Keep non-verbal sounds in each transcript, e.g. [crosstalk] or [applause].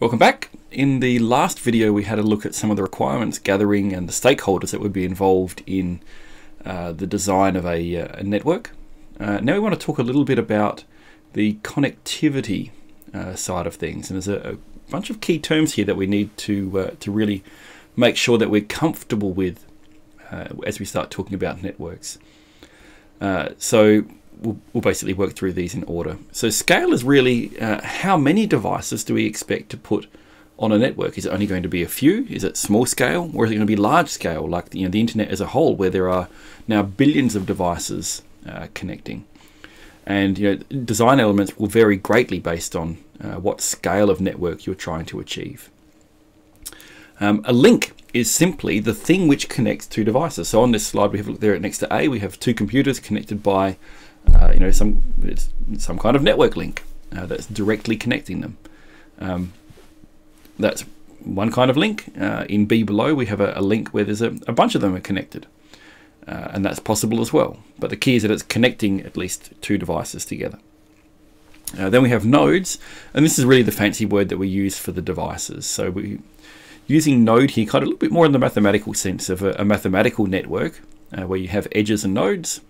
Welcome back. In the last video we had a look at some of the requirements gathering and the stakeholders that would be involved in uh, the design of a, uh, a network. Uh, now we want to talk a little bit about the connectivity uh, side of things and there's a, a, bunch of key terms here that we need to, uh, to really make sure that we're comfortable with uh, as we start talking about networks. so we'll, we'll, basically work through these in order. So scale is really uh, how many devices do we expect to put on a network? Is it only going to be a few? Is it small scale, or is it going to be large scale, like you know the internet as a whole, where there are now billions of devices uh, connecting? And you know, design elements will vary greatly based on uh, what scale of network you're trying to achieve. Um, a link is simply the thing which connects two devices. So on this slide, we have there at next to A, we have two computers connected by uh, you know, some some kind of network link uh, that's directly connecting them. Um, that's one kind of link. Uh, in B below, we have a, a link where there's a, a, bunch of them are connected, uh, and that's possible as well. But the key is that it's connecting at least two devices together. Uh, then we have nodes, and this is really the fancy word that we use for the devices. So we using node here kind of a little bit more in the mathematical sense of a, a mathematical network uh, where you have edges and nodes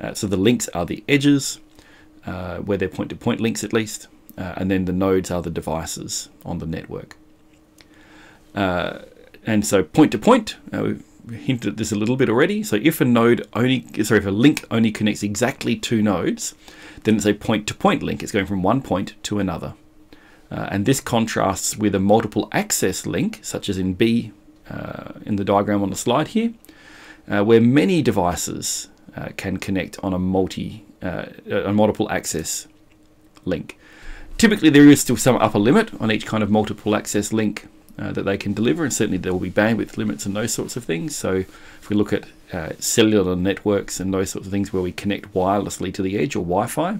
uh, so the links are the edges, uh, where they're point-to-point -point links at least, uh, and then the nodes are the devices on the network. Uh, and so point-to-point, -point, uh, we hinted at this a little bit already. So if a node only, sorry, if a link only connects exactly two nodes, then it's a point-to-point -point link. It's going from one point to another. Uh, and this contrasts with a multiple access link, such as in B in the diagram on the slide here, where many devices uh, can connect on a multi uh, a multiple access link. Typically, there is still some upper limit on each kind of multiple access link uh, that they can deliver, and certainly there will be bandwidth limits and those sorts of things. So, if we look at uh, cellular networks and those sorts of things where we connect wirelessly to the edge or Wi-Fi,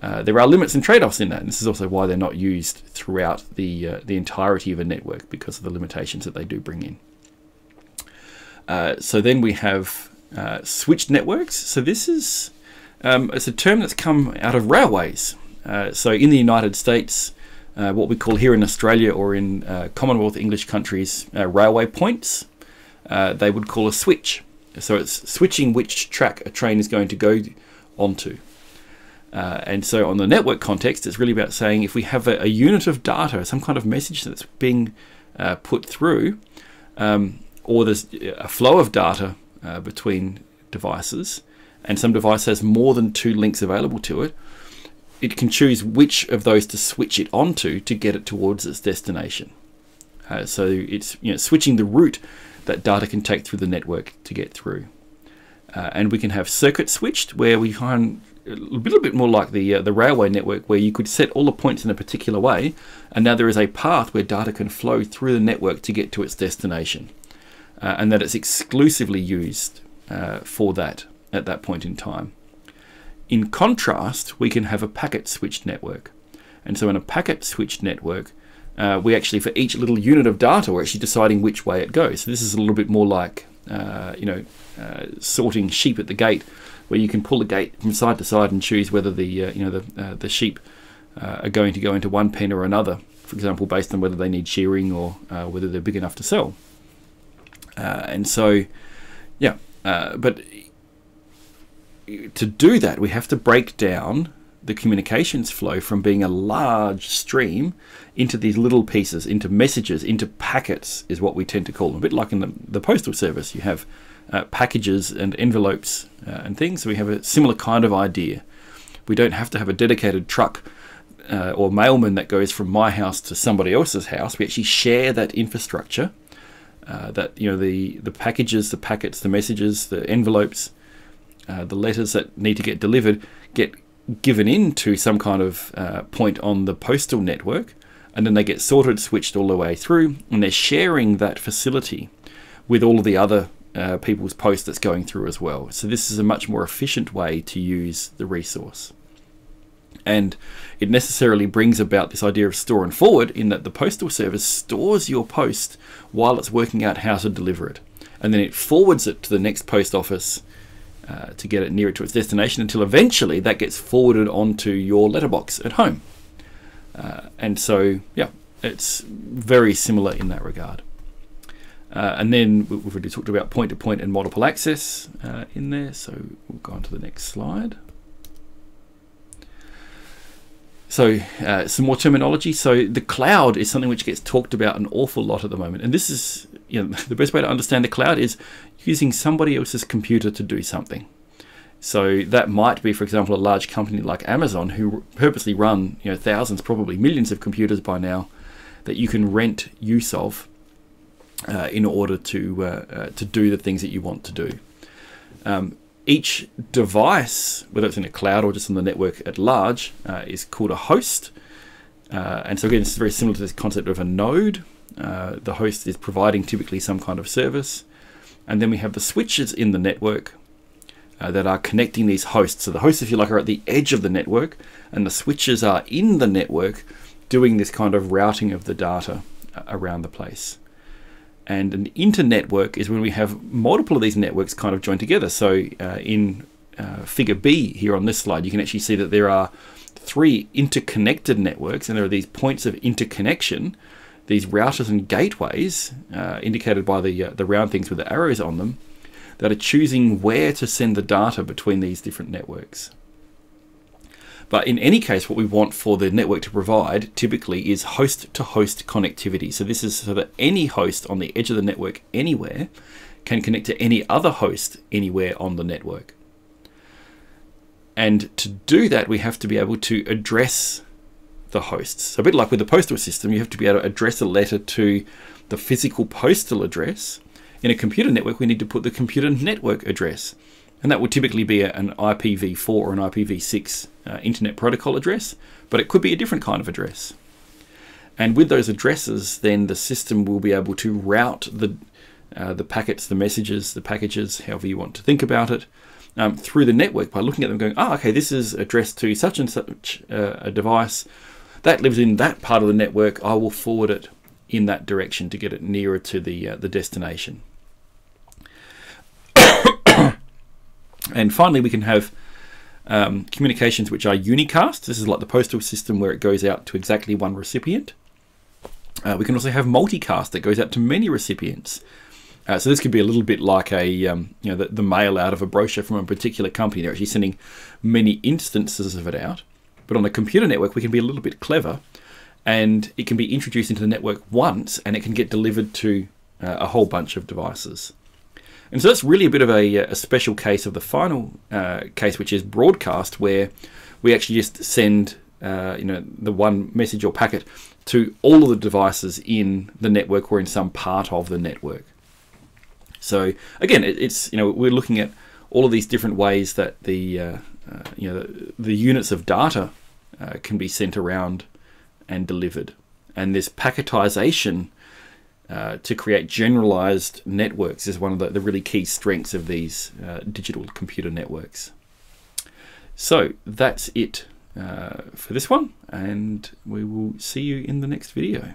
uh, there are limits and trade-offs in that. And this is also why they're not used throughout the uh, the entirety of a network because of the limitations that they do bring in. so then we have uh, switched networks. So this is um, it's a term that's come out of railways. Uh, so in the United States, uh, what we call here in Australia or in uh, Commonwealth English countries, uh, railway points, uh, they would call a switch. So it's switching which track a train is going to go onto. and so on the network context, it's really about saying if we have a, a unit of data, some kind of message that's being put through, um, or there's a flow of data uh, between devices, and some device has more than two links available to it, it can choose which of those to switch it onto to get it towards its destination. Uh, so it's you know switching the route that data can take through the network to get through. Uh, and we can have circuit switched, where we find a little bit more like the uh, the railway network, where you could set all the points in a particular way, and now there is a path where data can flow through the network to get to its destination uh, and that it's exclusively used uh, for that at that point in time. In contrast, we can have a packet switched network. And so in a packet switched network, uh, we actually, for each little unit of data, we're actually deciding which way it goes. So this is a little bit more like, uh, you know, uh, sorting sheep at the gate, where you can pull the gate from side to side and choose whether the, uh, you know, the, the sheep are going to go into one pen or another, for example, based on whether they need shearing or whether they're big enough to sell. Uh, and so, yeah, uh, but to do that, we have to break down the communications flow from being a large stream into these little pieces, into messages, into packets, is what we tend to call them. A bit like in the, the postal service, you have uh, packages and envelopes uh, and things. So we have a similar kind of idea. We don't have to have a dedicated truck uh, or mailman that goes from my house to somebody else's house. We actually share that infrastructure uh, that you know the the packages, the packets, the messages, the envelopes, uh, the letters that need to get delivered get given in to some kind of uh, point on the postal network, and then they get sorted, switched all the way through, and they're sharing that facility with all of the other uh, people's post that's going through as well. So this is a much more efficient way to use the resource and it necessarily brings about this idea of store and forward in that the postal service stores your post while it's working out how to deliver it and then it forwards it to the next post office uh, to get it nearer to its destination until eventually that gets forwarded onto your letterbox at home uh, and so yeah it's very similar in that regard. Uh, and then we've already talked about point-to-point -point and multiple access uh, in there, so we'll go on to the next slide. So uh, some more terminology. So the cloud is something which gets talked about an awful lot at the moment, and this is you know [laughs] the best way to understand the cloud is using somebody else's computer to do something. So that might be, for example, a large company like Amazon who purposely run you know thousands, probably millions of computers by now that you can rent use of uh, in order to uh, uh, to do the things that you want to do. Um, each device, whether it's in a cloud or just on the network at large, uh, is called a host. Uh, and so again, this is very similar to this concept of a node. Uh, the host is providing typically some kind of service, and then we have the switches in the network that are connecting these hosts. So the hosts, if you like, are at the edge of the network, and the switches are in the network doing this kind of routing of the data around the place. And an internetwork is when we have multiple of these networks kind of joined together. So uh, in uh, figure B here on this slide, you can actually see that there are three interconnected networks and there are these points of interconnection, these routers and gateways uh, indicated by the, uh, the round things with the arrows on them that are choosing where to send the data between these different networks. But in any case, what we want for the network to provide typically is host to host connectivity. So this is so that any host on the edge of the network anywhere can connect to any other host anywhere on the network. And to do that, we have to be able to address the hosts. So a bit like with the postal system, you have to be able to address a letter to the physical postal address. In a computer network, we need to put the computer network address. And that would typically be an IPv4 or an IPv6 uh, Internet Protocol address, but it could be a different kind of address. And with those addresses, then the system will be able to route the, uh, the packets, the messages, the packages, however you want to think about it, um, through the network by looking at them going, oh, okay, this is addressed to such and such uh, a device. That lives in that part of the network. I will forward it in that direction to get it nearer to the, uh, the destination. And finally, we can have um, communications which are unicast. This is like the postal system where it goes out to exactly one recipient. Uh, we can also have multicast that goes out to many recipients. Uh, so this could be a little bit like a um, you know the, the, mail out of a brochure from a particular company. They're actually sending many instances of it out. But on a computer network, we can be a little bit clever, and it can be introduced into the network once, and it can get delivered to uh, a whole bunch of devices. And so that's really a bit of a, a special case of the final uh, case, which is broadcast, where we actually just send uh, you know the one message or packet to all of the devices in the network or in some part of the network. So again, it, it's you know we're looking at all of these different ways that the uh, uh you know the, the, units of data uh, can be sent around and delivered, and this packetization uh, to create generalized networks is one of the, the really key strengths of these uh, digital computer networks. So that's it uh, for this one, and we will see you in the next video.